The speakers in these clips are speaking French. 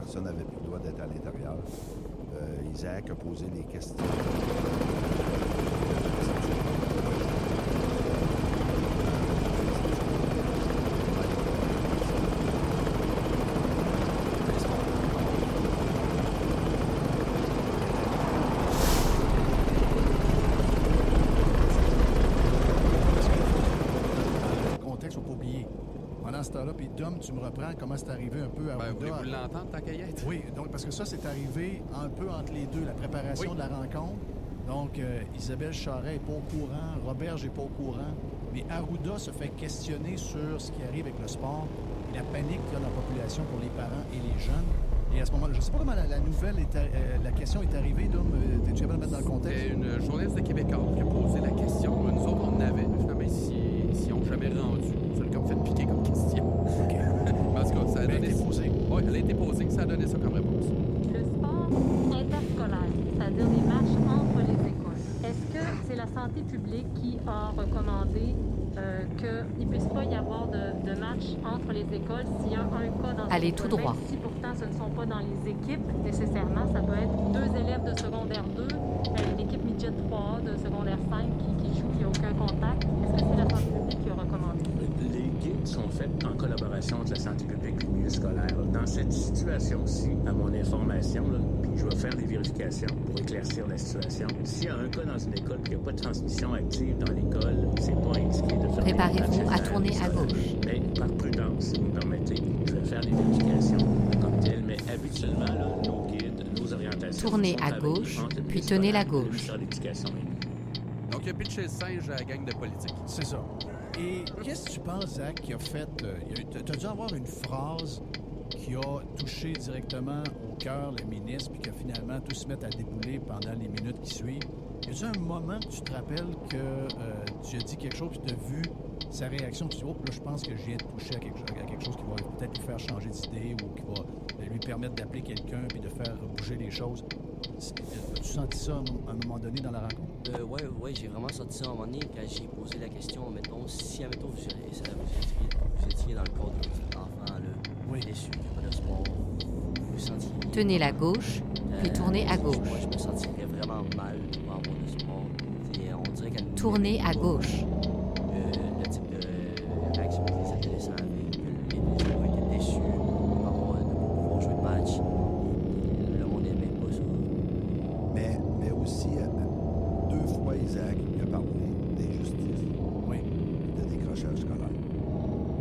personne n'avait plus le droit d'être à l'intérieur. Euh, Isaac a posé des questions. Le contexte, faut pas oublier. Pendant tu me reprends comment c'est arrivé un peu à Ben, voulez-vous l'entendre, ta caillette? Oui, donc parce que ça, c'est arrivé un peu entre les deux, la préparation Oui. de la rencontre. Donc, euh, Isabelle Charret n'est pas au courant, Robert n'est pas au courant, mais Arruda se fait questionner sur ce qui arrive avec le sport et la panique qu'il y a dans la population pour les parents et les jeunes. Et à ce moment-là, je ne sais pas comment la, la nouvelle, est, euh, la question est arrivée, Dom. Euh, T'es-tu capable de mettre dans le contexte? C'était une journaliste de Québécois qui a posé la question. Nous autres, on en avait. Finalement, ils s'y ont jamais rendu. Ça l'a comme fait piquer comme question. OK. En tout cas, ça a Elle a donné... été posée. Oui, elle a été posée. Ça a donné ça comme réponse. Le sport interscolaire, c'est-à-dire les matchs entre les écoles. Est-ce que c'est la santé publique qui a recommandé euh, qu'il ne puisse pas y avoir de, de matchs entre les écoles s'il y a un cas dans Allez tout droit. même si pourtant ce ne sont pas dans les équipes nécessairement, ça peut être deux élèves de secondaire 2, euh, une équipe midget 3A de secondaire 5 qui, qui joue, il n'y a aucun contact. Est-ce que c'est la santé publique qui a recommandé? Les guides sont faits en collaboration entre la santé publique et le milieu scolaire. Dans cette situation-ci, à mon information, là, je vais faire des vérifications pour éclaircir la situation. S'il y a un cas dans une école et qu'il n'y a pas de transmission active dans l'école, c'est pas indiqué de faire Préparez-vous à tourner à gauche. Mais par prudence, si vous me permettez, je vais faire des vérifications comme telles. Mais habituellement, là, nos guides, nos orientations... Tournez à gauche, puis tenez la gauche. Donc, il a pitché le singe à la gang de politique. C'est ça. Et qu'est-ce que tu penses, Zach, qui a fait. euh, tu as dû avoir une phrase qui a touché directement au cœur le ministre, puis que finalement tout se met à débouler pendant les minutes qui suivent. Y a-tu un moment que tu te rappelles que euh, tu as dit quelque chose, puis tu as vu sa réaction, puis tu dis, oh, là, je pense que je viens de toucher à quelque, à quelque chose qui va peut-être lui faire changer d'idée ou qui va euh, lui permettre d'appeler quelqu'un, puis de faire bouger les choses? C'est- As-tu senti ça à un moment donné dans la rencontre? Euh, ouais, j'ai vraiment sorti ça à un moment donné quand j'ai posé la question, mettons, si, admettons, vous, vous, étiez, dans le corps de votre enfant, là, Oui. déçu Tenez la gauche, puis Euh, tournez à gauche. Moi, je me sentirais vraiment mal de pas avoir de sport. Et on dirait qu'elle nous Tournez mérite à pas, gauche. euh, le type de réaction que les adolescents avaient, que les ados étaient déçus de ne pas avoir- de pas pouvoir jouer de match. Et- et le monde n'aimait pas ça. Mais, mais aussi, euh, deux fois, Isaac il a parlé d'injustice, Oui. de décrochage scolaire.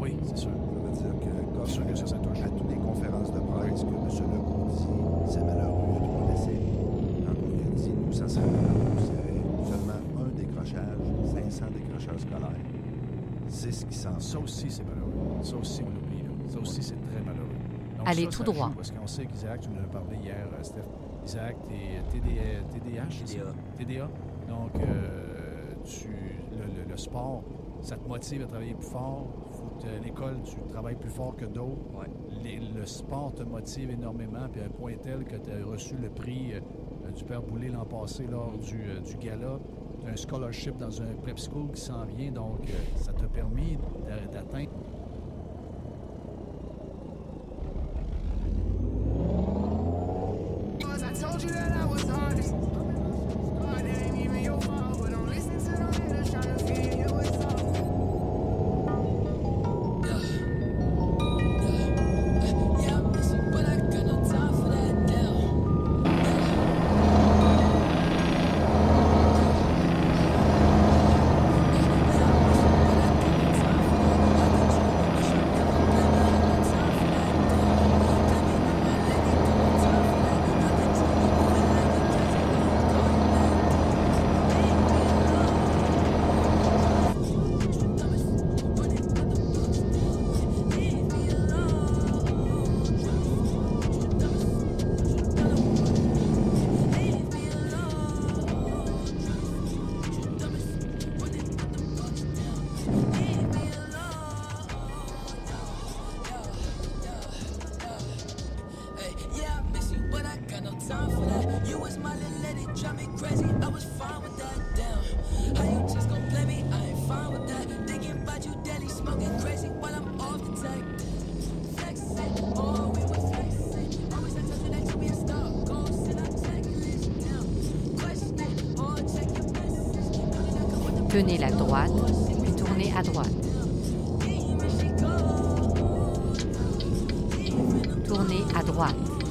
Oui, c'est sûr. Ça veut dire que, comme C'est sûr que ça, ça touche. à toutes les conférences de presse que M. Legault dit, c'est malheureux, il y a trop d'essais. Quand on lui a dit, nous, ça serait malheureux s'il y avait seulement un décrochage, 500 décrochages scolaires. C'est ce qui s'en Ça aussi, c'est malheureux. Ça aussi, on l'oublie. là. Ça aussi, c'est très ça, tout droit. Parce qu'on sait qu'Isaac, tu nous en as parlé hier, euh, Steph. Isaac, t'es TD, TDH? TDA. TDA. Donc, euh, tu, le, le- le sport, ça te motive à travailler plus fort. L'école, tu travailles plus fort que d'autres. Ouais. Le sport te motive énormément, puis à un point tel que tu as reçu le prix euh, du Père Boulay l'an passé lors du, euh, du gala. Tu as un scholarship dans un prep school qui s'en vient, donc euh, ça t'a permis d'a- d'atteindre told you that I was honest. Tournez à droite. Tournez à droite.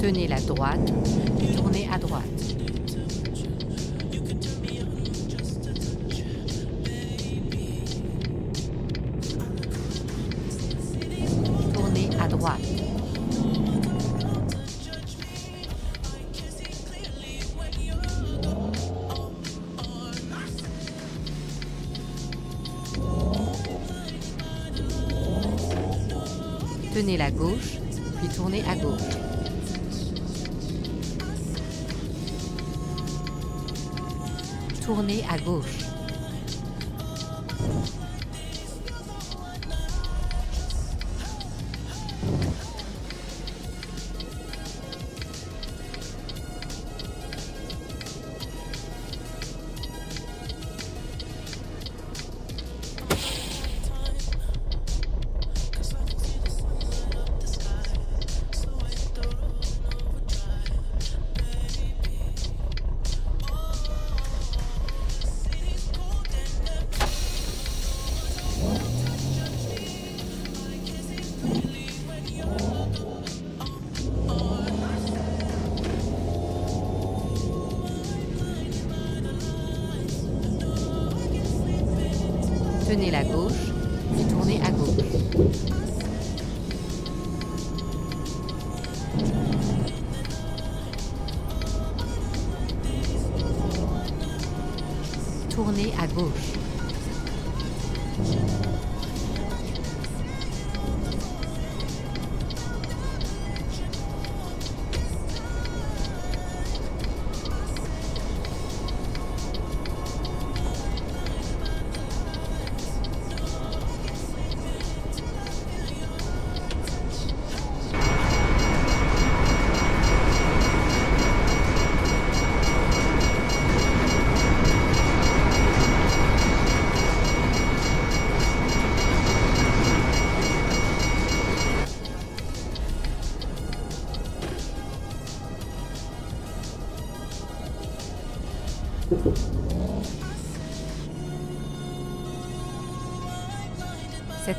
Tenez la droite, tournez à droite. Tournez à droite. Tenez la gauche, puis tournez à gauche. Tournez à gauche. Tenez la gauche, tournez à gauche. Tournez à gauche.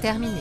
Terminé.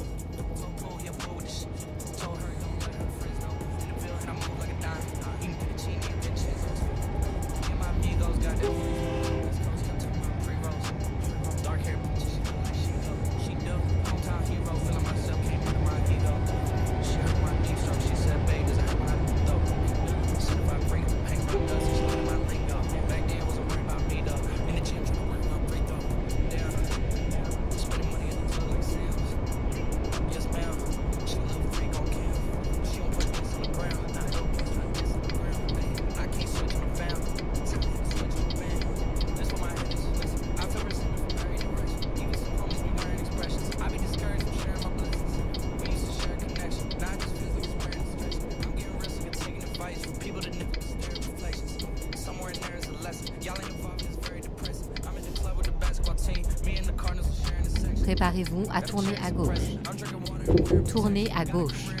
Préparez-vous à tourner à gauche. Tournez à gauche.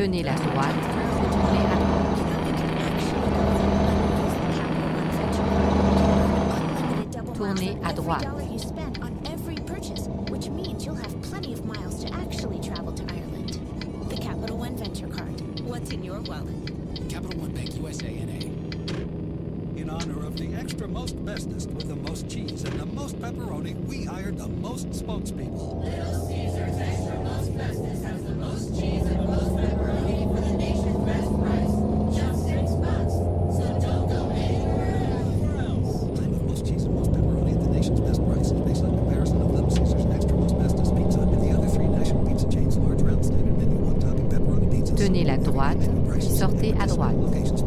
tenez la droite. Sortez à droite.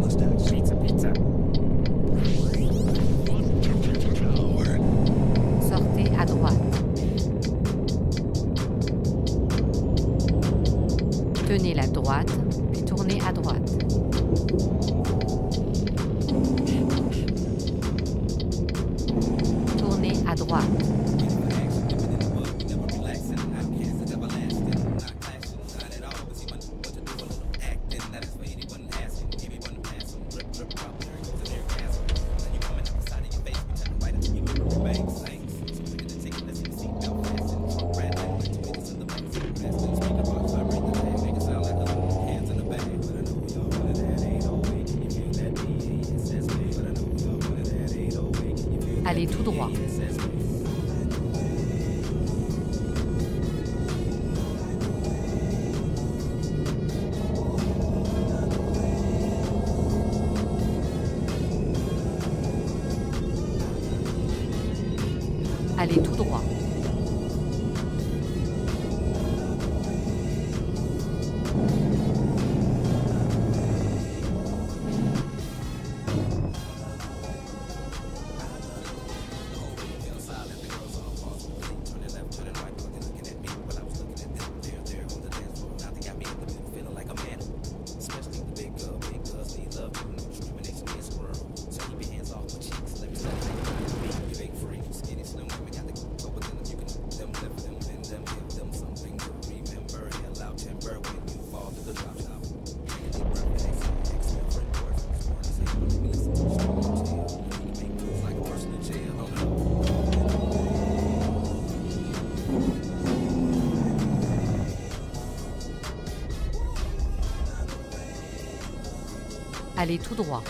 Allez tout droit.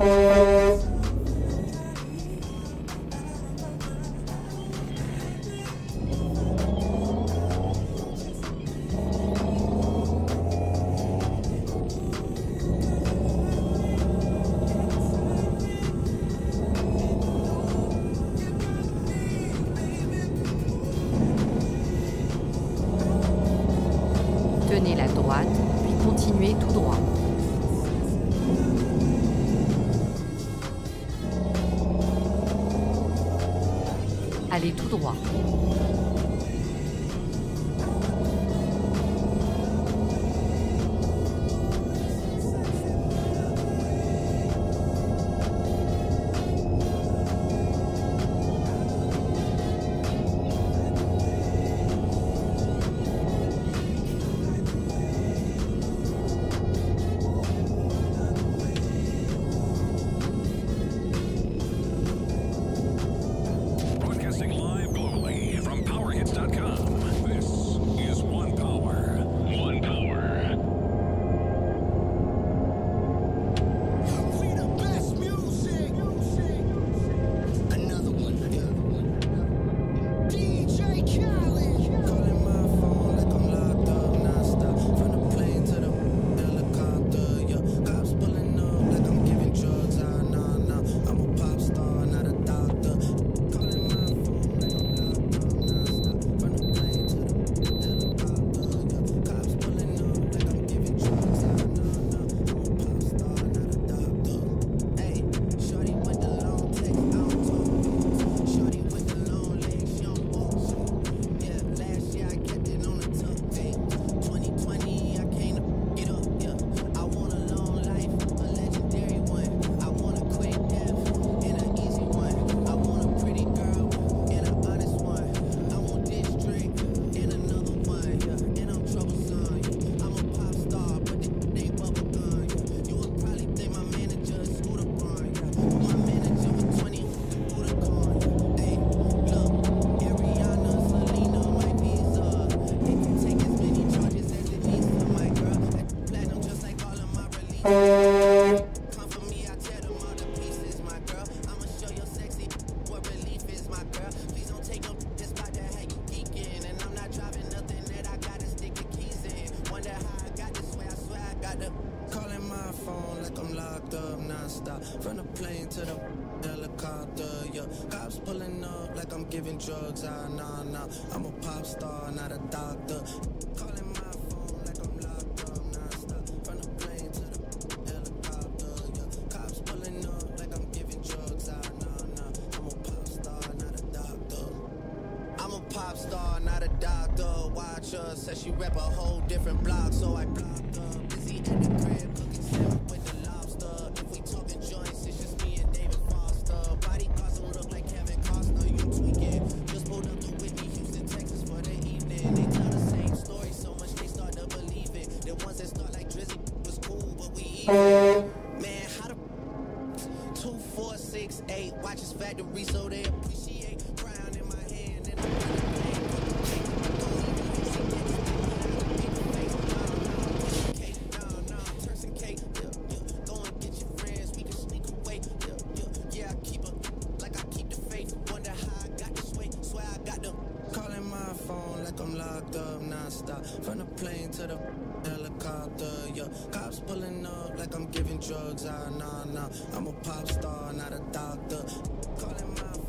Oh. to the helicopter, yeah. Cops pulling up like I'm giving drugs. Ah, nah, nah. I'm a pop star, not a doctor. Calling my phone like I'm locked up, nah, stop. From the plane to the helicopter, yeah. Cops pulling up like I'm giving drugs. Ah, nah, nah. I'm a pop star, not a doctor. I'm a pop star, not a doctor. Watch her, said she rep a whole different block, so I block. locked up non-stop. From the plane to the helicopter, yeah. Cops pulling up like I'm giving drugs, ah, nah, nah. I'm a pop star, not a doctor. Calling my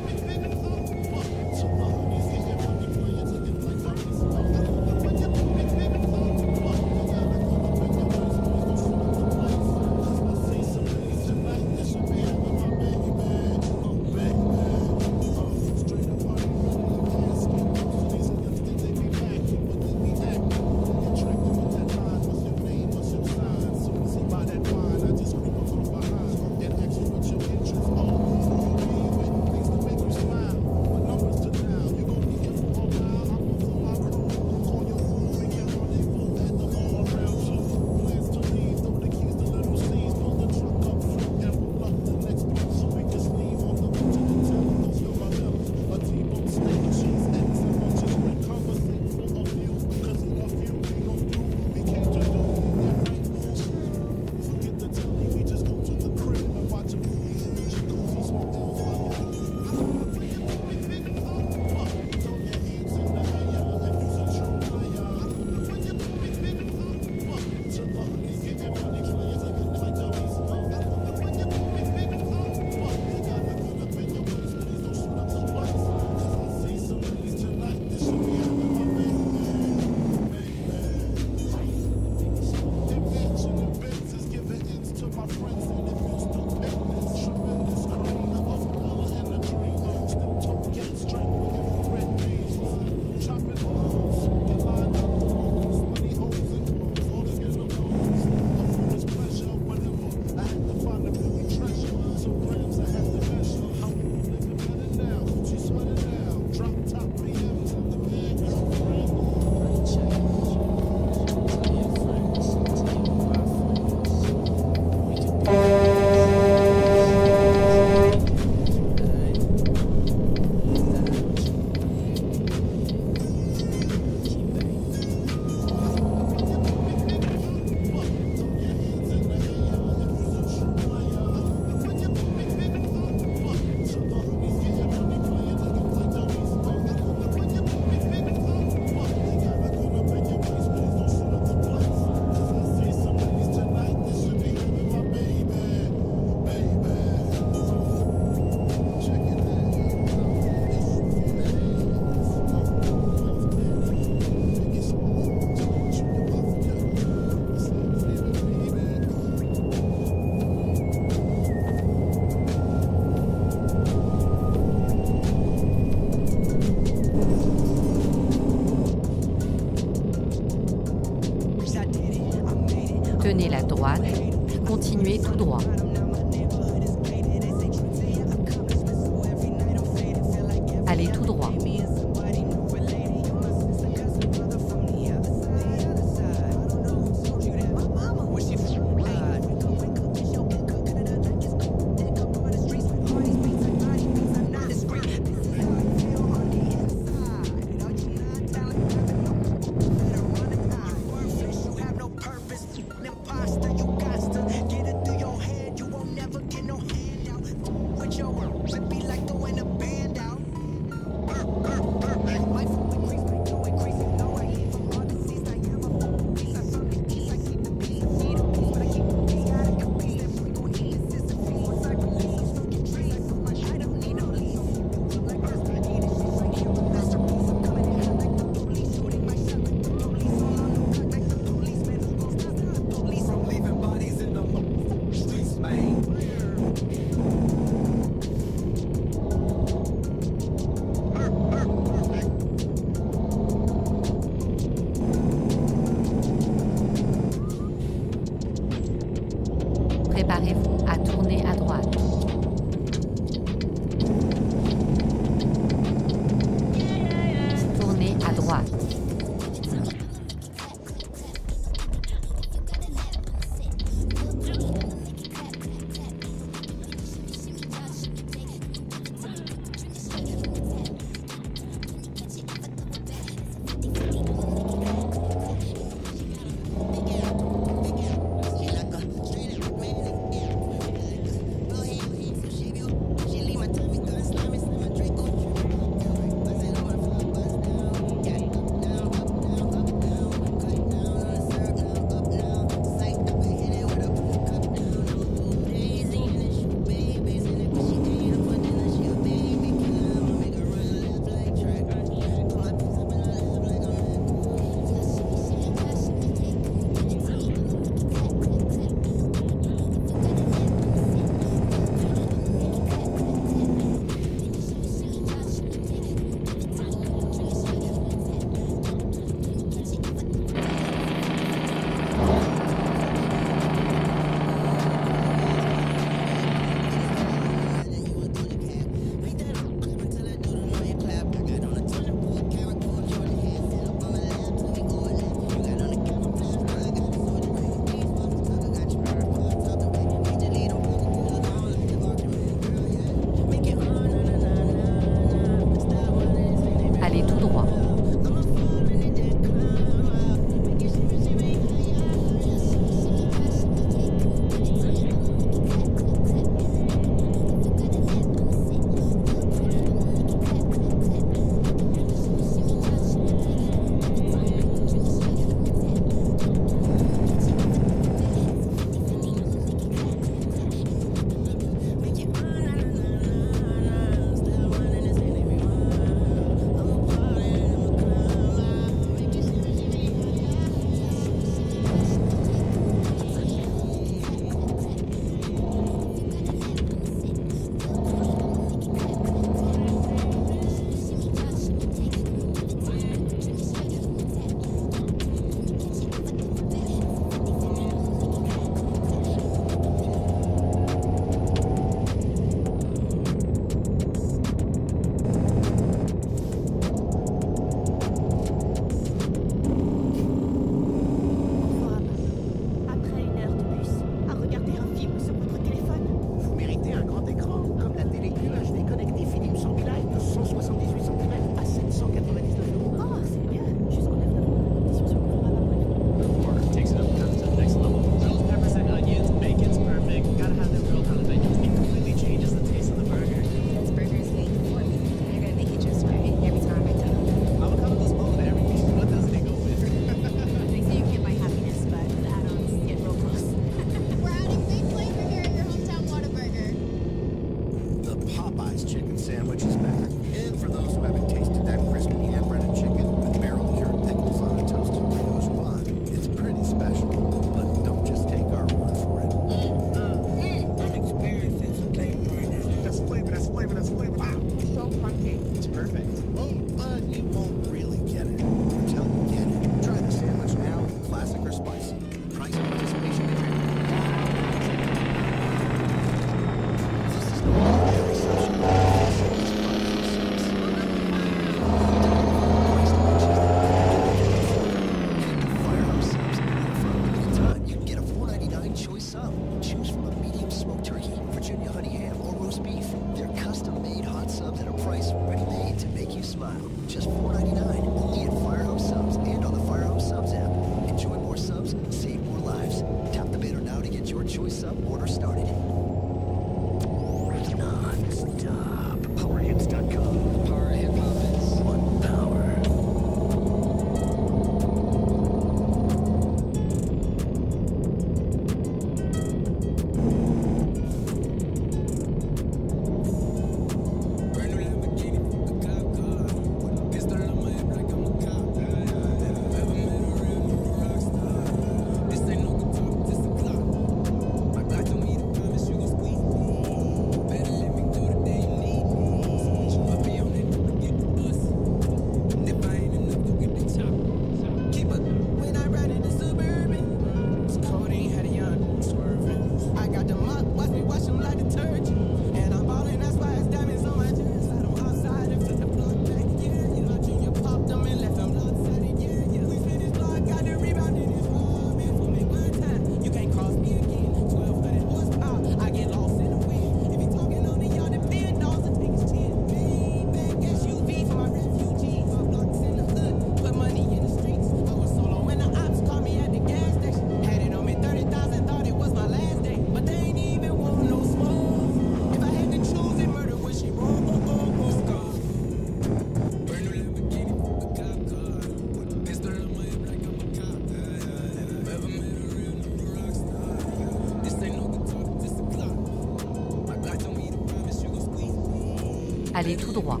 Allez tout droit.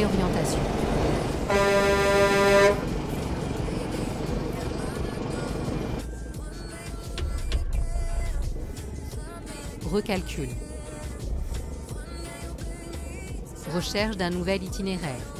Réorientation. Recalcul. Recherche d'un nouvel itinéraire.